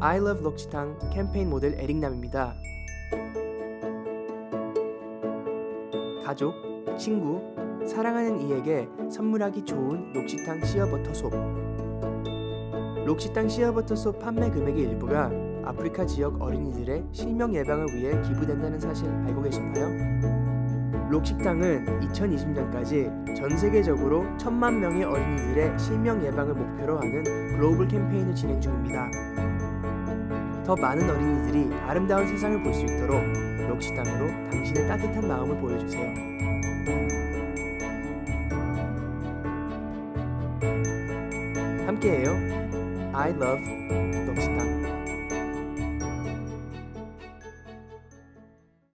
I love 록시탕 캠페인 모델 에릭남입니다. 가족, 친구, 사랑하는 이에게 선물하기 좋은 록시탕 시어버터 솥. 록시탕 시어버터 솥 판매 금액의 일부가 아프리카 지역 어린이들의 실명 예방을 위해 기부된다는 사실 알고 계셨나요? 록식당은 2020년까지 전 세계적으로 천만 명의 어린이들의 실명 예방을 목표로 하는 글로벌 캠페인을 진행 중입니다. 더 많은 어린이들이 아름다운 세상을 볼 수 있도록 록식당으로 당신의 따뜻한 마음을 보여주세요. 함께해요. I love 록식당.